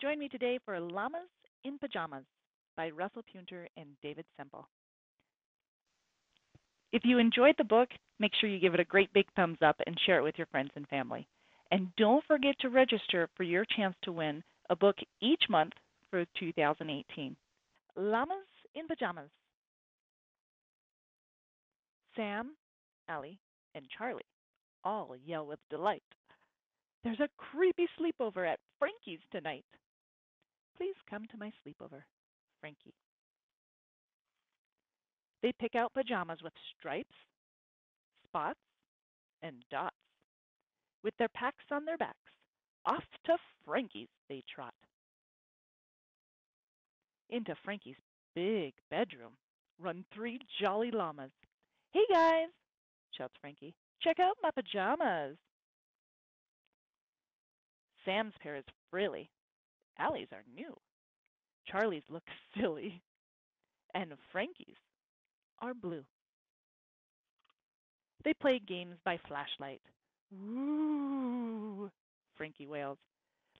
Join me today for Llamas in Pajamas by Russell Punter and David Semple. If you enjoyed the book, make sure you give it a great big thumbs up and share it with your friends and family. And don't forget to register for your chance to win a book each month for 2018. Llamas in Pajamas. Sam, Allie, and Charlie all yell with delight. There's a creepy sleepover at Frankie's tonight. Please come to my sleepover, Frankie. They pick out pajamas with stripes, spots, and dots. With their packs on their backs, off to Frankie's they trot. Into Frankie's big bedroom run three jolly llamas. Hey guys, shouts Frankie, check out my pajamas. Sam's pair is frilly. Allie's are new. Charlie's look silly. And Frankie's are blue. They play games by flashlight. Ooh, Frankie wails.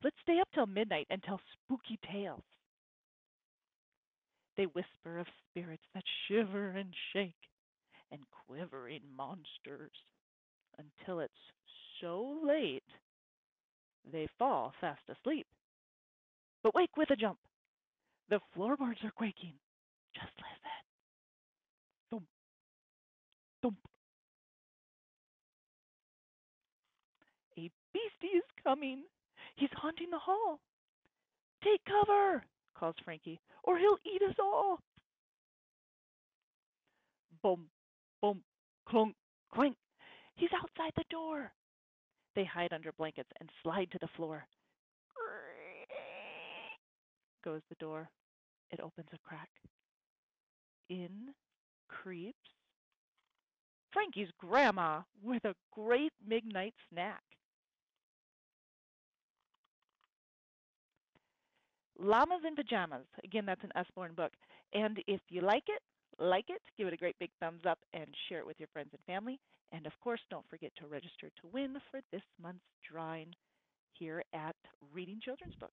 Let's stay up till midnight and tell spooky tales. They whisper of spirits that shiver and shake and quivering monsters until it's so late they fall fast asleep. But wake with a jump. The floorboards are quaking. Just listen. Thump, thump. A beastie is coming. He's haunting the hall. Take cover, calls Frankie, or he'll eat us all. Boom, boom, clunk, clink. He's outside the door. They hide under blankets and slide to the floor. Goes the door. It opens a crack. In creeps Frankie's grandma with a great midnight snack. Llamas in Pajamas. Again, that's an Usborne book. And if you like it, like it, give it a great big thumbs up, and share it with your friends and family. And of course, don't forget to register to win for this month's drawing here at Reading Children's Books.